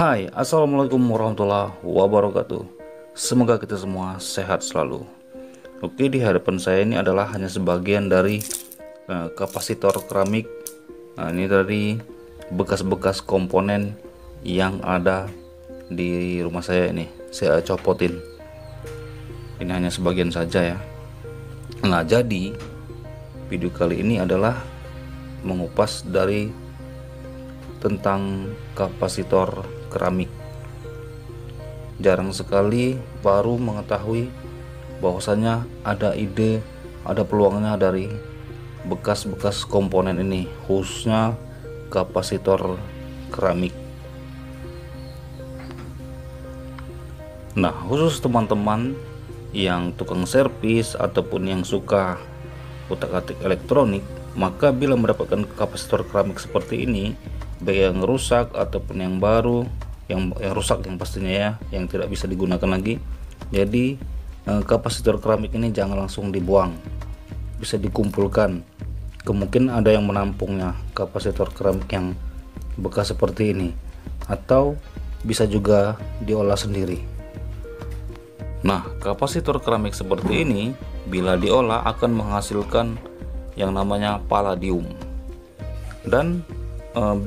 Hai, Assalamualaikum warahmatullahi wabarakatuh. Semoga kita semua sehat selalu. Oke, di hadapan saya ini adalah hanya sebagian dari uh, kapasitor keramik. Nah, Ini dari bekas-bekas komponen yang ada di rumah saya ini Saya copotin. Ini hanya sebagian saja ya. Nah, jadi video kali ini adalah mengupas dari tentang kapasitor keramik. Jarang sekali baru mengetahui bahwasanya ada ide, ada peluangnya dari bekas-bekas komponen ini, khususnya kapasitor keramik. Nah, khusus teman-teman yang tukang servis ataupun yang suka otak-atik elektronik, maka bila mendapatkan kapasitor keramik seperti ini, baik yang rusak ataupun yang baru, yang yang rusak yang pastinya ya, yang tidak bisa digunakan lagi. Jadi eh, kapasitor keramik ini jangan langsung dibuang, bisa dikumpulkan. Kemungkinan ada yang menampungnya kapasitor keramik yang bekas seperti ini, atau bisa juga diolah sendiri. Nah, kapasitor keramik seperti ini bila diolah akan menghasilkan yang namanya palladium. Dan eh,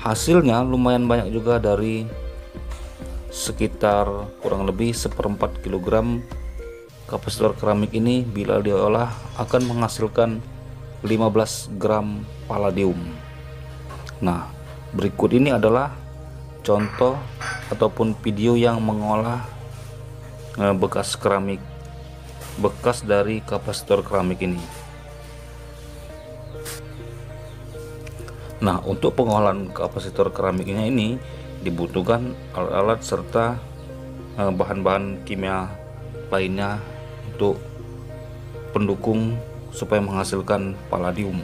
hasilnya lumayan banyak juga dari sekitar kurang lebih seperempat kilogram kapasitor keramik ini bila diolah akan menghasilkan 15 gram palladium. Nah, berikut ini adalah contoh ataupun video yang mengolah Eh, bekas keramik bekas dari kapasitor keramik ini nah untuk pengolahan kapasitor keramiknya ini dibutuhkan alat-alat serta eh, bahan-bahan kimia lainnya untuk pendukung supaya menghasilkan palladium.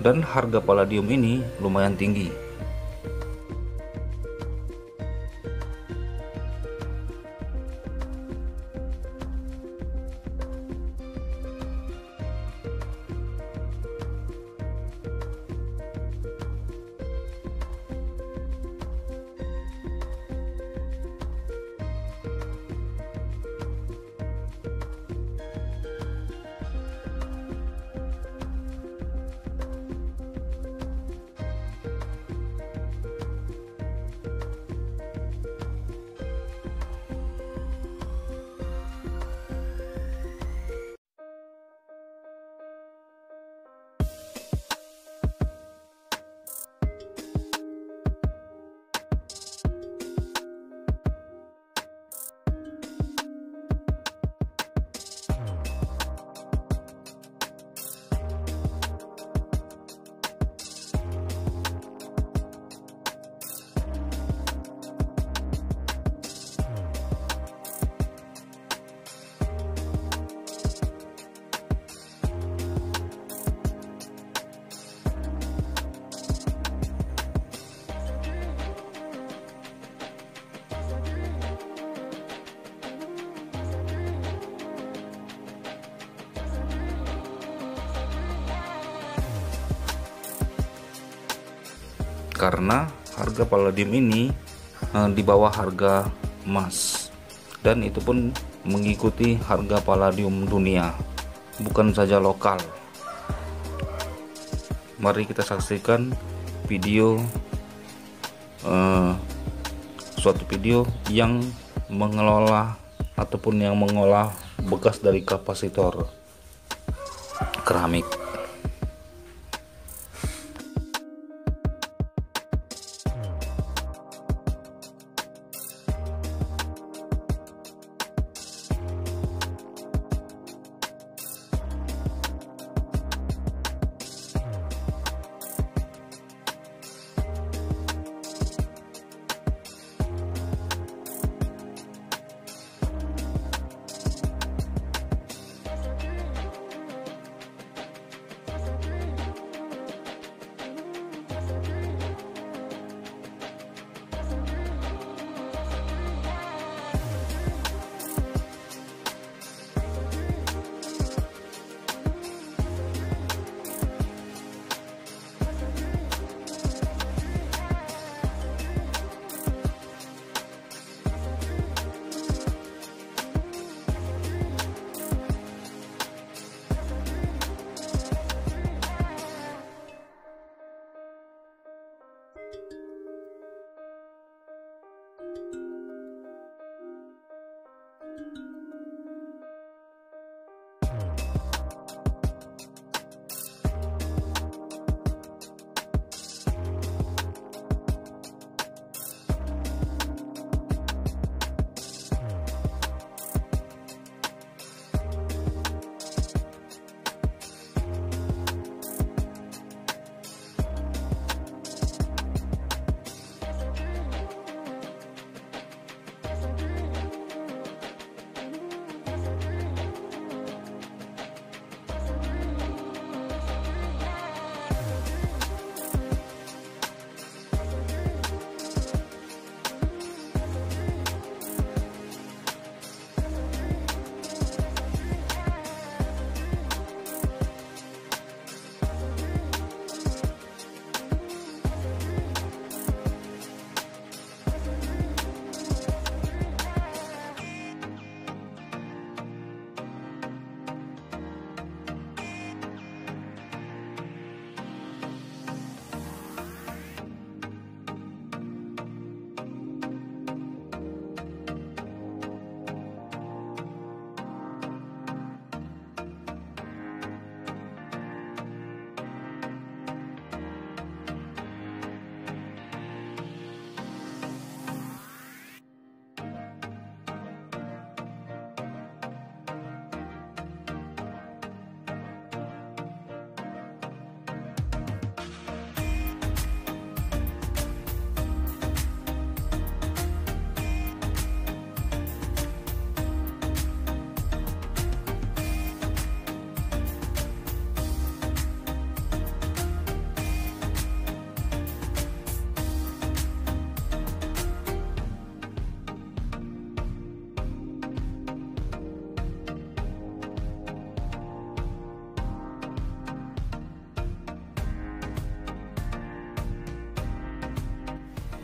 Dan harga palladium ini lumayan tinggi karena harga palladium ini uh, di bawah harga emas. Dan itu pun mengikuti harga palladium dunia bukan saja lokal. Mari kita saksikan video uh, suatu video yang mengelola ataupun yang mengolah bekas dari kapasitor keramik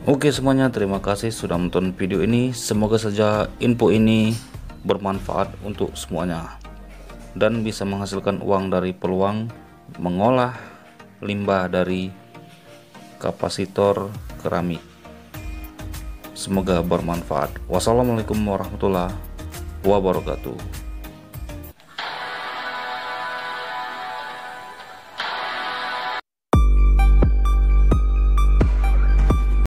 Oke semuanya terima kasih sudah menonton video ini. Semoga saja info ini bermanfaat untuk semuanya dan bisa menghasilkan uang dari peluang mengolah limbah dari kapasitor keramik. Semoga bermanfaat. Wassalamualaikum warahmatullahi wabarakatuh